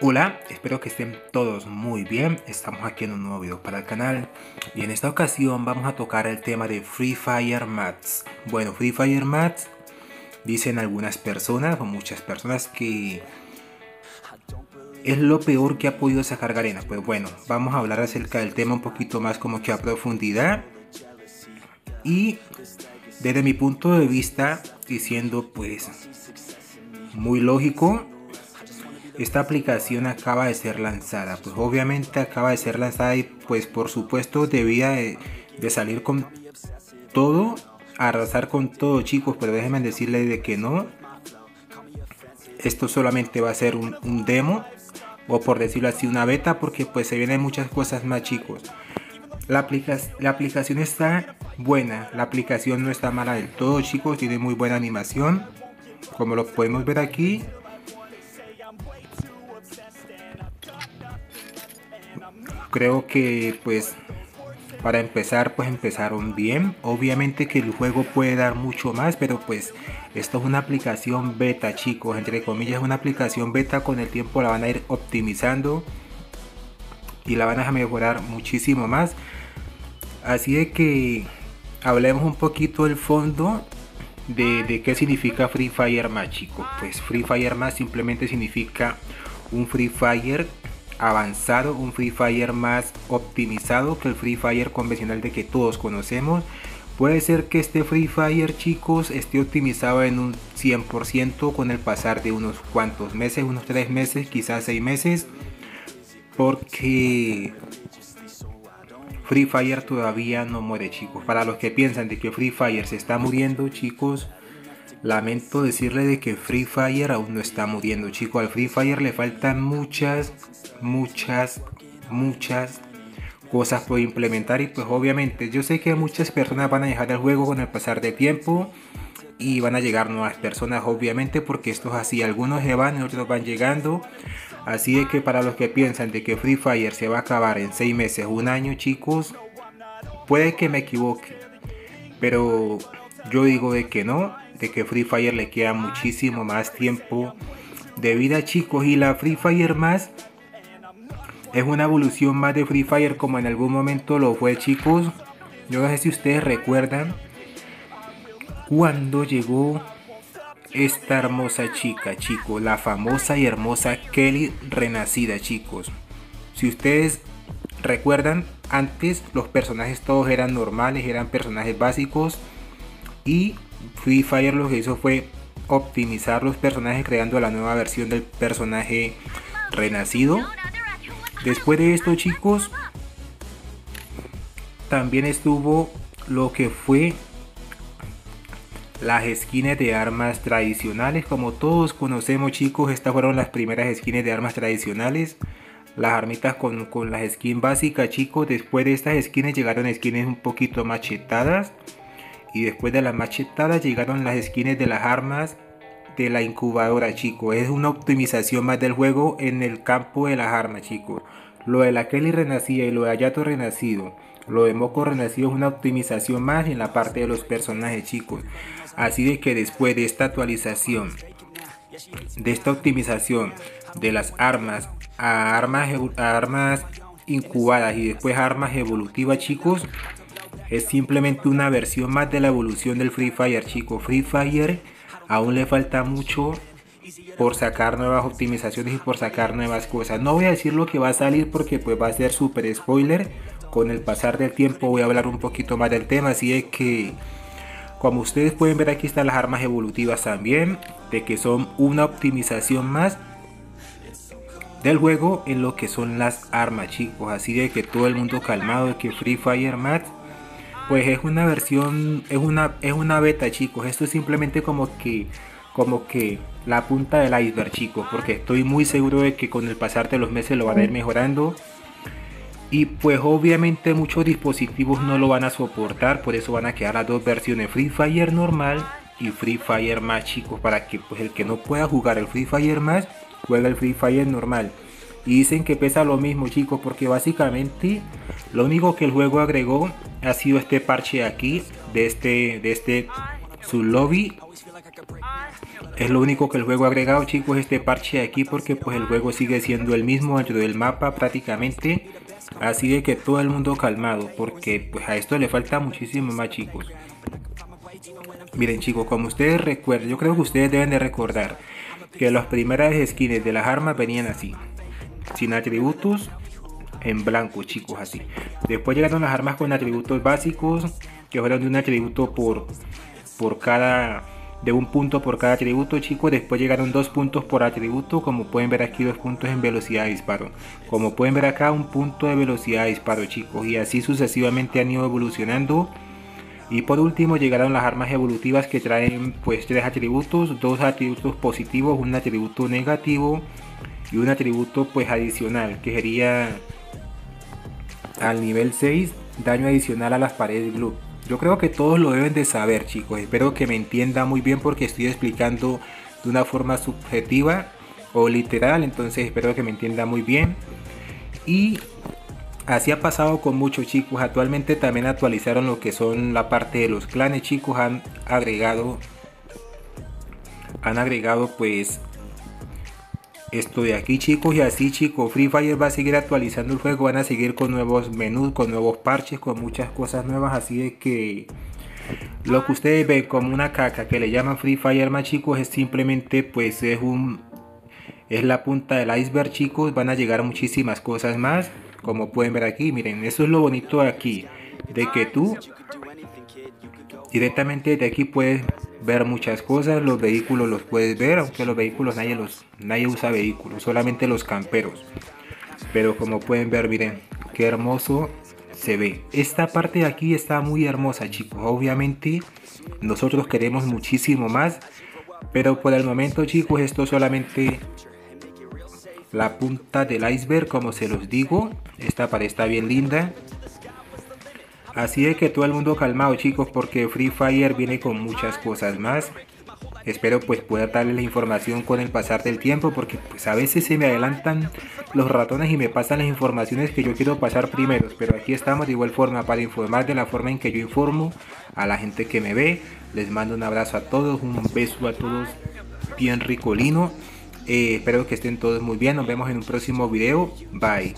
Hola, espero que estén todos muy bien. Estamos aquí en un nuevo video para el canal y en esta ocasión vamos a tocar el tema de Free Fire Mats. Bueno, Free Fire Mats dicen algunas personas o muchas personas que es lo peor que ha podido sacar Garena. Pues bueno, vamos a hablar acerca del tema un poquito más como que a profundidad y desde mi punto de vista diciendo pues muy lógico esta aplicación acaba de ser lanzada. Pues obviamente acaba de ser lanzada y pues por supuesto debía de, salir con todo, arrasar con todo chicos, pero déjenme decirles de que no. Esto solamente va a ser un, demo o por decirlo así una beta porque pues se vienen muchas cosas más chicos. La, la aplicación está buena, la aplicación no está mala del todo chicos, tiene muy buena animación. Como lo podemos ver aquí, creo que pues para empezar pues empezaron bien. Obviamente que el juego puede dar mucho más pero pues esto es una aplicación beta chicos. Entre comillas una aplicación beta con el tiempo la van a ir optimizando y la van a mejorar muchísimo más. Así de que hablemos un poquito del fondo de, de qué significa Free Fire más chicos. Pues Free Fire más simplemente significa un Free Fire avanzado, un Free Fire más optimizado que el Free Fire convencional de que todos conocemos. Puede ser que este Free Fire chicos esté optimizado en un 100% con el pasar de unos cuantos meses, unos 3 meses, quizás 6 meses. Porque Free Fire todavía no muere chicos. Para los que piensan de que Free Fire se está muriendo chicos, lamento decirle de que Free Fire aún no está muriendo chicos. Al Free Fire le faltan muchas muchas, muchas cosas por implementar y pues obviamente yo sé que muchas personas van a dejar el juego con el pasar de tiempo y van a llegar nuevas personas obviamente porque esto es así, algunos se van y otros van llegando así de que para los que piensan de que Free Fire se va a acabar en 6 meses, un año chicos puede que me equivoque pero yo digo de que no, de que Free Fire le queda muchísimo más tiempo de vida chicos y la Free Fire más es una evolución más de Free Fire como en algún momento lo fue chicos. Yo no sé si ustedes recuerdan cuando llegó esta hermosa chica, chicos, la famosa y hermosa Kelly renacida, chicos. Si ustedes recuerdan, antes los personajes todos eran normales, eran personajes básicos y Free Fire lo que hizo fue optimizar los personajes creando la nueva versión del personaje renacido Después de esto chicos, también estuvo lo que fue las skins de armas tradicionales. Como todos conocemos chicos, estas fueron las primeras skins de armas tradicionales. Las armitas con, con las skins básicas chicos. Después de estas skins llegaron skins un poquito machetadas. Y después de las machetadas llegaron las skins de las armas de la incubadora, chicos. Es una optimización más del juego en el campo de las armas, chicos. Lo de la Kelly renacida y lo de Ayato renacido. Lo de Moco renacido es una optimización más en la parte de los personajes, chicos. Así de que después de esta actualización, de esta optimización de las armas a armas, a armas incubadas y después armas evolutivas, chicos, es simplemente una versión más de la evolución del Free Fire, chicos. Free Fire aún le falta mucho por sacar nuevas optimizaciones y por sacar nuevas cosas. No voy a decir lo que va a salir porque pues va a ser súper spoiler. Con el pasar del tiempo voy a hablar un poquito más del tema. Así es que como ustedes pueden ver aquí están las armas evolutivas también. De que son una optimización más del juego en lo que son las armas chicos. Así de que todo el mundo calmado de que Free Fire Max pues es una versión, es una, es una beta chicos. Esto es simplemente como que, como que la punta del iceberg chicos. Porque estoy muy seguro de que con el pasar de los meses lo van a ir mejorando. Y pues obviamente muchos dispositivos no lo van a soportar. Por eso van a quedar las dos versiones Free Fire normal y Free Fire más chicos. Para que pues el que no pueda jugar el Free Fire más, juegue el Free Fire normal. Y dicen que pesa lo mismo chicos porque básicamente lo único que el juego agregó ha sido este parche aquí de este, de este su lobby. es lo único que el juego ha agregado chicos este parche aquí porque pues el juego sigue siendo el mismo dentro del mapa prácticamente. Así de que todo el mundo calmado porque pues a esto le falta muchísimo más chicos. Miren chicos como ustedes recuerdan yo creo que ustedes deben de recordar que las primeras skins de las armas venían así sin atributos en blanco chicos así después llegaron las armas con atributos básicos que fueron de un atributo por por cada de un punto por cada atributo chicos. Después llegaron dos puntos por atributo como pueden ver aquí dos puntos en velocidad de disparo. Como pueden ver acá un punto de velocidad de disparo chicos. Y así sucesivamente han ido evolucionando. Y por último llegaron las armas evolutivas que traen pues tres atributos dos atributos positivos un atributo negativo y un atributo pues adicional que sería al nivel 6 daño adicional a las paredes blue yo creo que todos lo deben de saber chicos, espero que me entienda muy bien porque estoy explicando de una forma subjetiva o literal, entonces espero que me entienda muy bien. Y así ha pasado con muchos chicos, actualmente también actualizaron lo que son la parte de los clanes chicos, han agregado han agregado pues esto de aquí chicos y así chicos. Free Fire va a seguir actualizando el juego. Van a seguir con nuevos menús con nuevos parches con muchas cosas nuevas. Así de que lo que ustedes ven como una caca que le llaman Free Fire más chicos es simplemente pues es un es la punta del iceberg chicos. Van a llegar muchísimas cosas más. Como pueden ver aquí miren eso es lo bonito de aquí. De que tú directamente de aquí puedes ver muchas cosas, los vehículos los puedes ver, aunque los vehículos nadie los nadie usa vehículos, solamente los camperos. Pero como pueden ver, miren, qué hermoso se ve. Esta parte de aquí está muy hermosa, chicos. Obviamente nosotros queremos muchísimo más, pero por el momento, chicos, esto solamente la punta del iceberg, como se los digo. Esta pared está bien linda. Así de que todo el mundo calmado chicos porque Free Fire viene con muchas cosas más. Espero pues poder darle la información con el pasar del tiempo porque pues a veces se me adelantan los ratones y me pasan las informaciones que yo quiero pasar primero. Pero aquí estamos de igual forma para informar de la forma en que yo informo a la gente que me ve. Les mando un abrazo a todos, un beso a todos bien ricolino. Eh, espero que estén todos muy bien. Nos vemos en un próximo video. Bye.